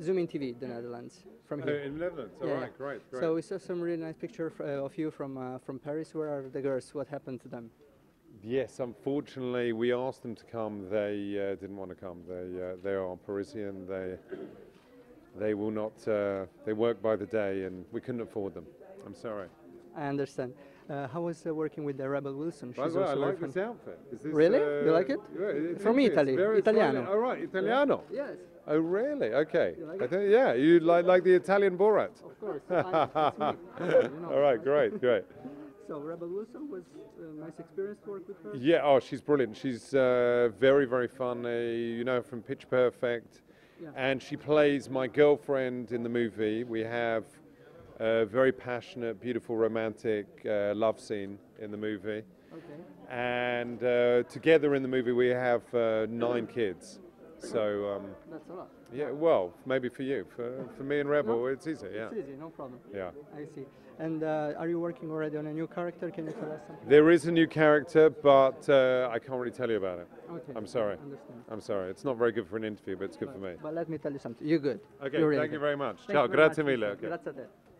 Zoomin TV, the Netherlands, from Oh, here. in Netherlands. All Yeah, right, yeah. great, great. So we saw some really nice picture f- uh, of you from uh, from Paris. Where are the girls? What happened to them? Yes, unfortunately, we asked them to come. They uh, didn't want to come. They uh, they are Parisian. They they will not. Uh, they work by the day, and we couldn't afford them. I'm sorry. I understand. Uh, how was uh, working with the Rebel Wilson? The way, I like this outfit. Is this, Really? uh, You like it? yeah, it's From Italy, Italiano. All right, Italiano. Yes, Oh, really? Okay. You like I think, yeah, you like like the Italian Borat. of course. I-. You know. All right, great, great. So Rebel Wilson was a nice experience to work with her. Yeah, oh, she's brilliant. She's uh, very, very funny. You know, from Pitch Perfect. Yeah. And she plays my girlfriend in the movie. We have a very passionate, beautiful, romantic uh, love scene in the movie. Okay. And uh, together in the movie, we have uh, nine kids. So, um, That's a lot. yeah, well, maybe for you. For, for me and Rebel, No, it's easy, yeah. It's easy, no problem. Yeah. I see. And uh, are you working already on a new character? Can you tell us something? There is a new character, but uh, I can't really tell you about it. Okay. I'm sorry. Understand. I'm sorry. It's not very good for an interview, but it's good for me. But let me tell you something. You're good. Okay, You're really thank you good. very much. Thank Ciao, grazie much, mille. Okay. Grazie a te.